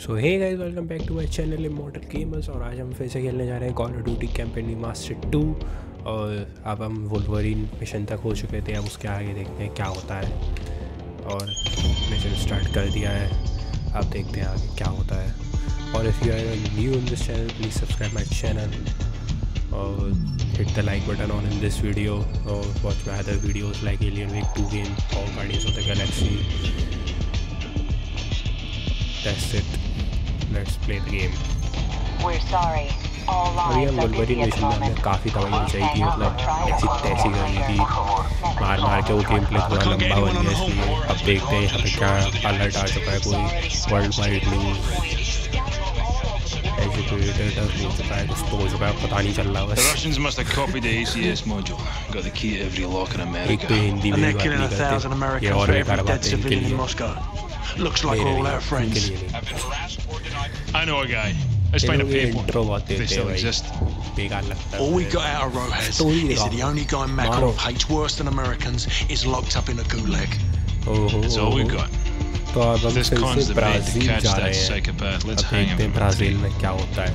So hey guys welcome back to my channel Immortal Gamers और आज हम फिर से खेलने जा रहे हैं Call of Duty campaign master two और अब हम वुल्वरीन मिशन तक हो चुके थे। अब उसके आगे देखते हैं क्या होता है। और मिशन स्टार्ट कर दिया है। अब देखते हैं आगे क्या होता है। और if you are new in this channel please subscribe my channel और hit the like button on in this video. or watch my other videos like Alien Week 2 game or Guardians of the that's it. Let's play the game We're sorry. All और ये lines are Wolverine busy at mission the में हमने moment. काफ़ी दवाई Please बचाई थी hang out मतलब and try ऐसी to तैसी करनी थी मार मार के वो गेम प्ले थोड़ा लंबा बन गया इसलिए अब देखते हैं यहाँ पे क्या अलर्ट आ चुका है कोई वर्ल्ड वाइड न्यूज़ एजुकेटेड हो चुका है कुछ तो हो चुका है पता नहीं चल रहा The बस Russians must have copied the ACS module. Got the key to every lock in एक America. तो हिंदी में And भी they're बात killing नहीं a thousand करते ये Americans और for बेकार every dead बात है इनके civilian in लिए Moscow. Looks like मेरे we're all लिए our इनके friends. लिए नहीं I know a guy. Let's ये find a लोग ये payphone. इंट्रो बहुत They देते हैं still भाई exist. बेकार लगता है All we मुझे। got out of Rojas Story is that the diga. only guy Maro. Makarov hates worse than Americans is locked up in a gulag. ओहो That's all we've got. तो अब हम This फिर con's से the bait to Brazil catch जा that रहे हैं psychopath. अब Let's hang देखते हैं him. ब्राज़ील में क्या होता है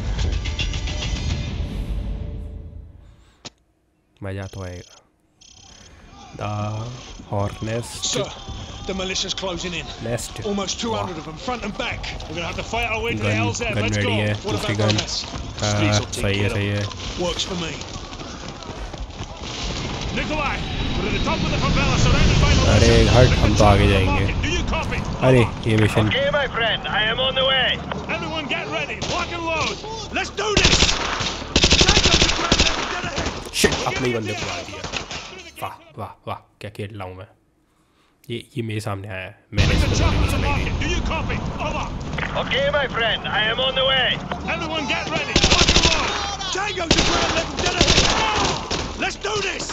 मज़ा तो आएगा the हॉर्नेस्ट Sir, the militia's closing in. Next Almost 200 of them, front and back. We're gonna have to fight our way to the gun LZ. Gun Let's ready go. है What दूसरी about gun Gomez? हाँ, Streets will take सही है care सही है Works for me. Nikolai, we're at the top of the favela, surrounded by the अरे militia. हट हम तो आगे Market. जाएंगे Do you copy? अरे ये mission Okay, my friend, I am on the way. Everyone get ready. Lock and load. Let's do this. Shit अपने ही बंदे को मार दिया वाह वाह वाह क्या खेल रहा हूँ मैं ये ये मेरे सामने आया है मैंने Bring the इसको chopper गोली to the चलाई थी market. Do you copy? Over. Okay, my friend, I am on the way. Everyone get ready. Lock and load. Tango to ground level. Dead ahead. Let's do this.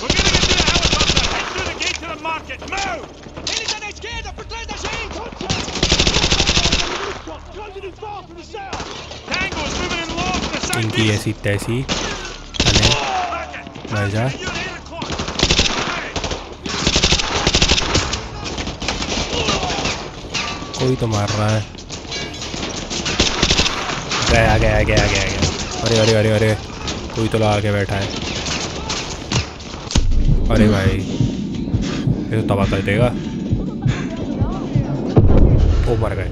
We're gonna get to the helicopter. Head through the gate to the market. Move. Eles à la esquerda, por trás da gente. Tango is moving in low from the southeast. इनकी ऐसी तैसी चले Market. कोई तो मार रहा है। आ गया गया गया गया अरे अरे अरे अरे, कोई तो लगा के बैठा है। अरे भाई, ये तो तबाह कर देगा। वो मर गए।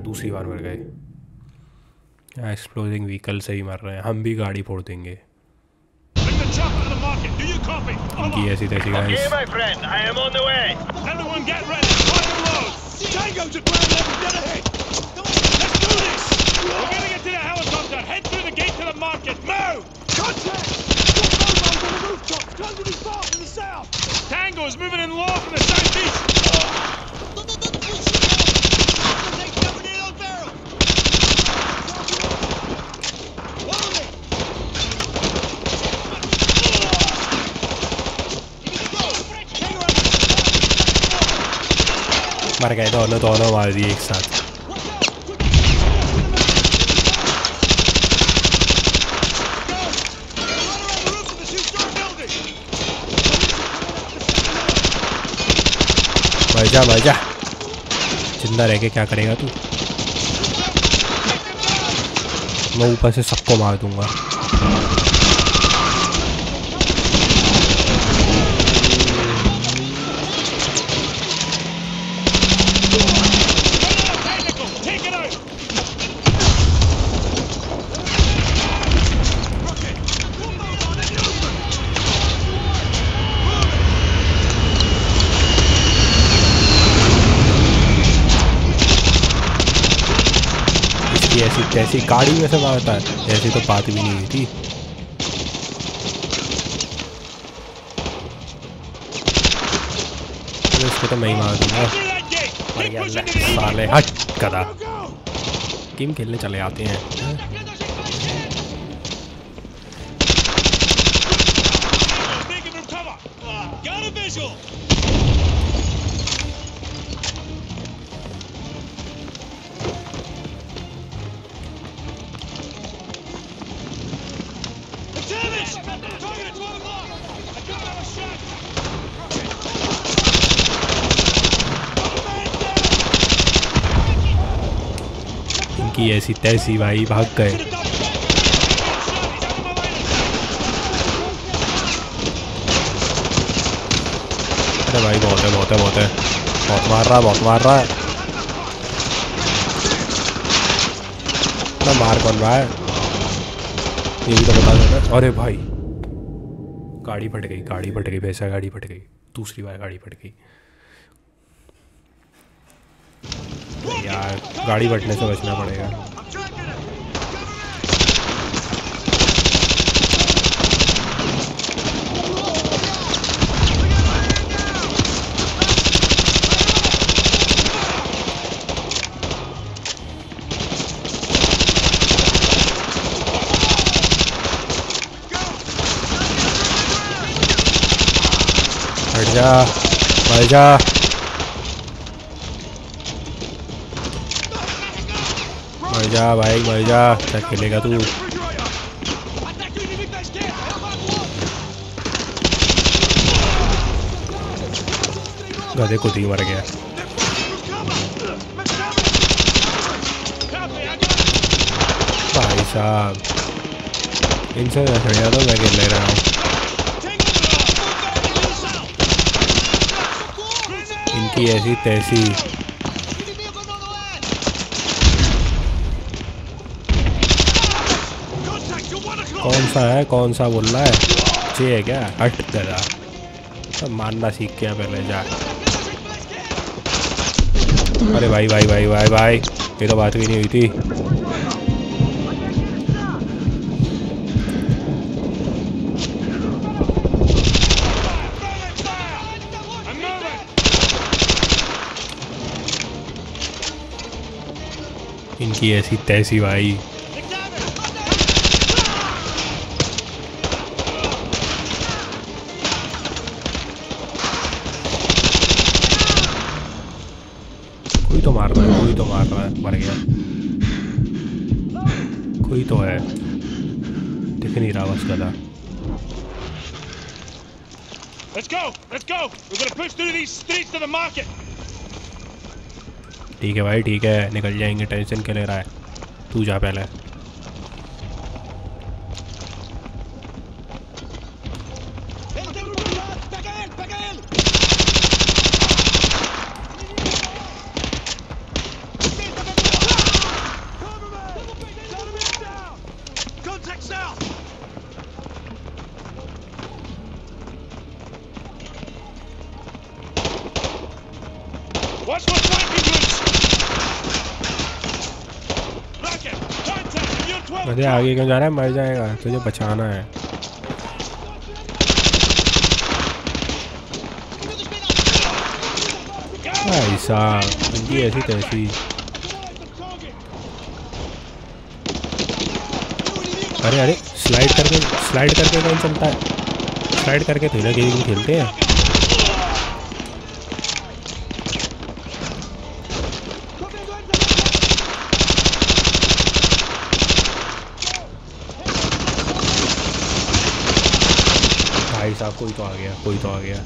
दूसरी बार मर गए। एक्सप्लोजिंग व्हीकल से ही मर रहे हैं। हम भी गाड़ी फोड़ देंगे। Captain, do you copy? Over. Yes, it is, guys. Okay, my friend, I am on the way. Everyone get ready. Fire the road. Tango to ground level, get ahead. Let's do this. We're gonna get to the helicopter. Head through the gate to the market. Move! Contact! Got on the rooftops. Closing his bar from the south. Tango is moving in law from the southeast. मर गए दोनों दोनों मार दिए एक साथ मर जा मर जा ज़िंदा रह के क्या करेगा तू मैं ऊपर से सबको मार दूँगा जैसी गाड़ी में सब आता है, ऐसी तो बात भी नहीं थी। इसको तो मैं मार दूँगा। साले हट कदा गेम खेलने चले आते हैं। ऐसी तैसी भाई भाग गए। अरे भाई, बहुत है बहुत है बहुत है। बहुत मार रहा है बहुत मार रहा है। ना मार कौन रहा है? ये भी तो बता देना। अरे भाई, गाड़ी फट गई, गाड़ी फट गई वैसा गाड़ी फट गई, दूसरी बार गाड़ी फट गई। यार गाड़ी बटने से बचना पड़ेगा। जा जा। जा भाई, मर जा। क्या खेलेगा तू? गधे को ही मर गया। भाई साहब, इनसे बढ़िया तो मैं खेल ले रहा हूँ। इनकी ऐसी तैसी कौन सा है, कौन सा बोल रहा है? चे है क्या? हट गया सब मारना सीख गया पहले जा। अरे भाई भाई भाई भाई भाई ये तो बात भी नहीं हुई थी। इनकी ऐसी तैसी भाई। रहा Let's go! Let's go! We're gonna push through these streets to the market! ठीक है भाई ठीक है निकल जाएँगे टेंशन क्या ले रहा है तू जा पहले Contact! You're 12 गधे आगे क्यों जा रहा है? मर जाएगा, तुझे बचाना है। साहब इनकी ऐसी तैसी। अरे अरे स्लाइड करके स्लाइड करके कौन चलता है? स्लाइड करके ना गेम खेलते हैं भाई साहब कोई तो आ गया, कोई तो आ गया।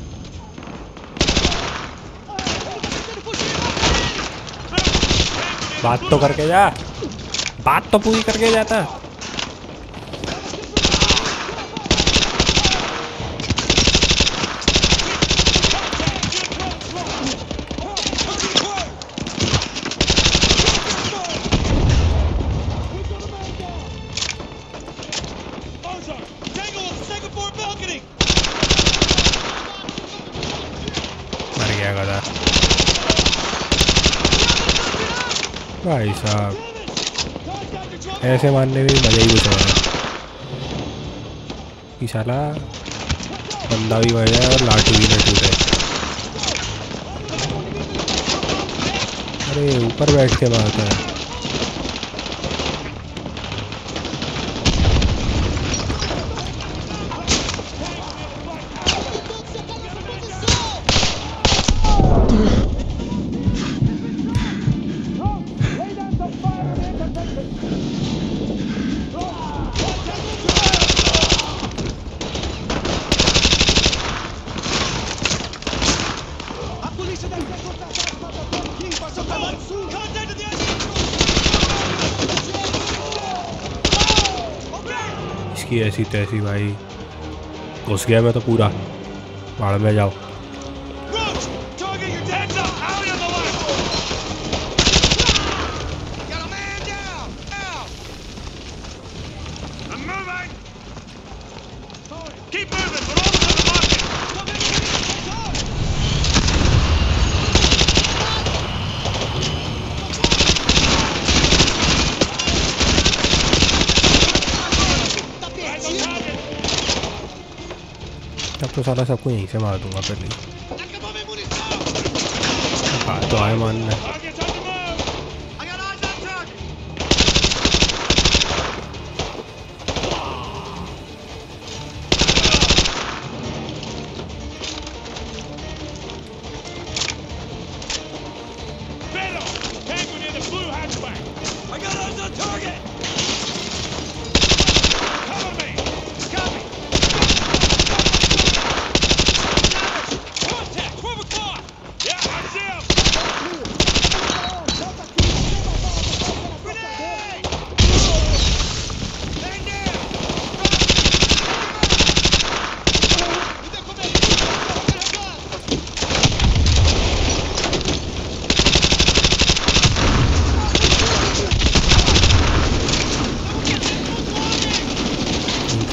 बात तो करके जा, बात तो पूरी करके जाता। गया गधा भाई साहब। ऐसे मारने में मज़ा ही कुछ है। कि साला बंदा भी मर जाए और लाठी भी न टूटे। अरे, ऊपर बैठ के मारता है। इसकी ऐसी तैसी भाई। घुस गया मैं तो पूरा। पहाड़ में जाओ। Roach! Target your heads up! Alley on the left! Got a man down! Now! I'm moving! Keep moving! We're almost at the market! Eyes on target! अब तो सारा सबको यहीं से मार दूँगा पहले हाँ तो आए मानना।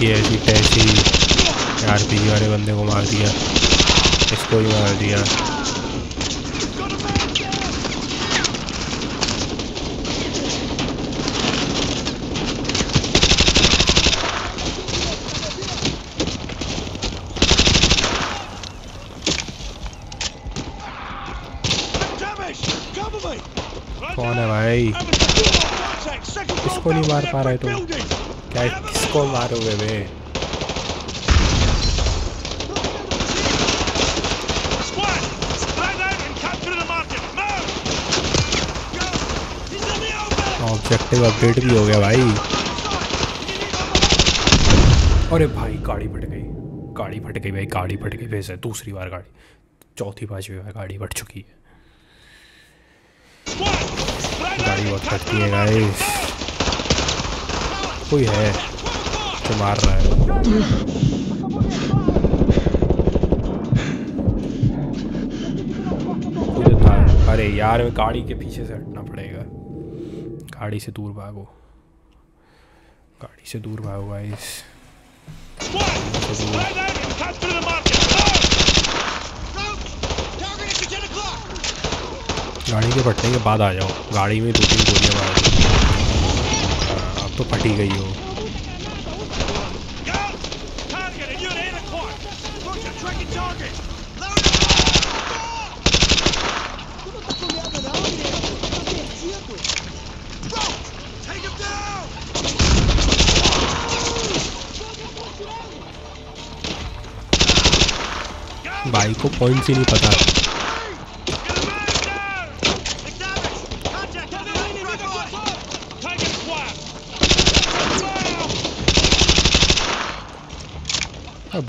इनकी ऐसी तैसी आर पी वाले बंदे को मार दिया इसको भी मार दिया! कौन है भाई इसको नहीं मार पा रहे तुम? क्या किसको मारोगे वे? ऑब्जेक्टिव अपडेट भी हो गया भाई। अरे भाई गाड़ी फट गई। गाड़ी फट गई भाई गाड़ी फट गई। वैसे दूसरी बार गाड़ी। चौथी पांचवी बार गाड़ी फट चुकी है। गाड़ी बहुत फटती है गाइस कोई है 12 o'clock! जो मार रहा है अरे यार मैं गाड़ी के पीछे से हटना पड़ेगा गाड़ी से दूर भागो गाड़ी से दूर भागो guys Squad! Spread out and capture the market! Move! Roach! Target at 10 o'clock! गाड़ी के फटने के बाद आ जाओ गाड़ी में दो तीन गोलियाँ मार तो फटी गई हो। भाई को पॉइंट ही नहीं पता।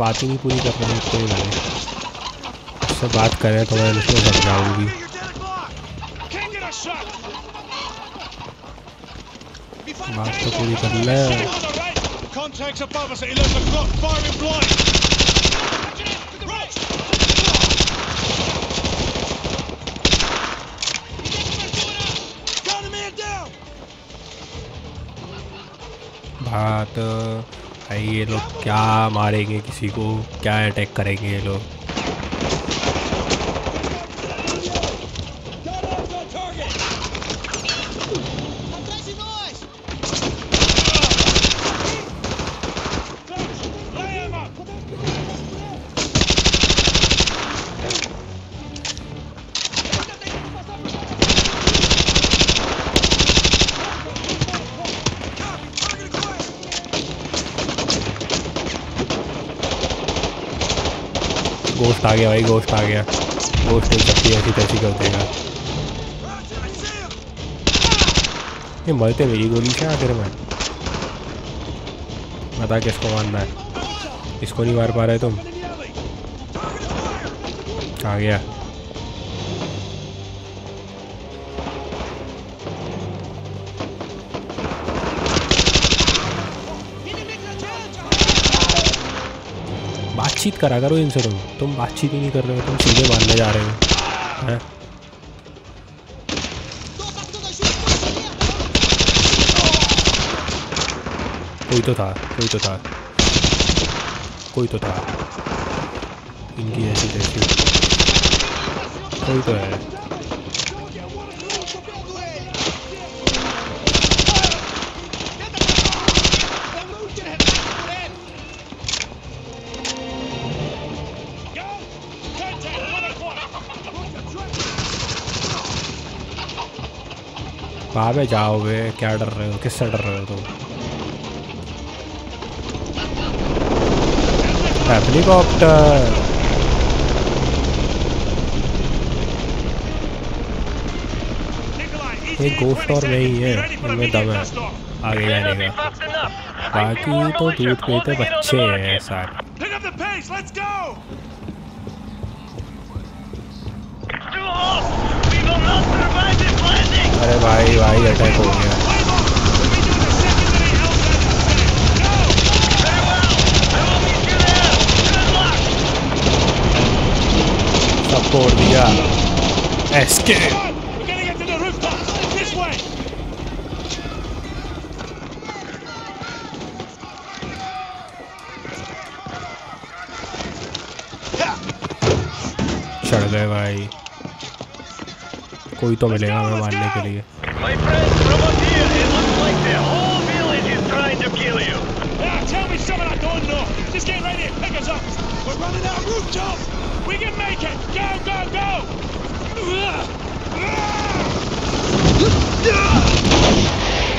बात ही नहीं पूरी कर रहे हैं कोई बात उससे बात कर रहे हैं तो मैं जाऊँगी। बात तो पूरी कर ले। बात भाई ये लोग क्या मारेंगे किसी को? क्या अटैक करेंगे ये लोग? गोश्त आ गया भाई गोश्त आ गया गोश्त नहीं सकती ऐसी तैसी कर देगा! ये मरते मेरी गोली से आखिर में बता किसको मारना है इसको नहीं मार पा रहे तुम! आ गया बातचीत करा करो इनसे तुम तुम बातचीत ही नहीं कर रहे हो, तुम सीधे मारने जा रहे हो। हैं? कोई तो था, कोई तो था। कोई तो था। इनकी ऐसी कोई तो है। भावे जाओगे? क्या डर रहे हो? किससे डर रहे हो तुम? हेलीकॉप्टर एक गोश्त और वही है। उनमें दम है आगे जाने का। बाकी तो दूध पीते बच्चे हैं सारे Let's go. अरे भाई भाई अटैक हो गया. सब तोड़ दिया एस्के Come on! We're gonna get to the rooftops! This way! चढ़ गए भाई कोई तो मिलेगा हमें मारने के लिए. Ah!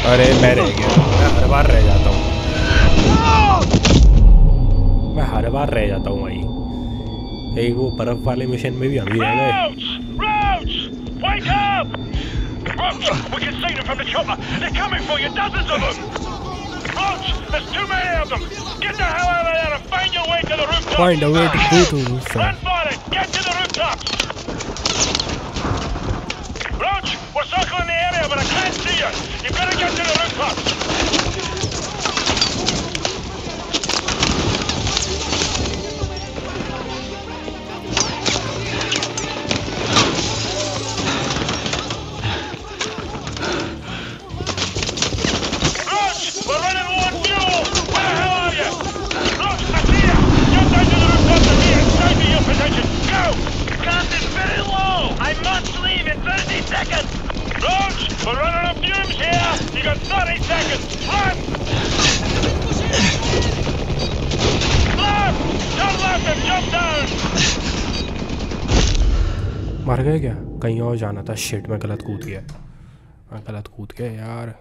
अरे मैं रह गया मैं हर बार रह जाता हूँ मैं हर बार रह जाता हूँ भाई एक वो बर्फ़ वाले मिशन में भी हम ही रह गए! Wake up! Roach, we can see them from the chopper. They're coming for you, dozens of them. Roach, there's too many of them. Get the hell out of there and find your way to the rooftop. Find a way to go to the rooftop. Run for it. Get to the rooftops. Roach, we're circling the area, but I can't see you. You've got to get to the rooftops. गए क्या? कहीं और जाना था। Shit में गलत कूद गया। मैं गलत कूद गया यार।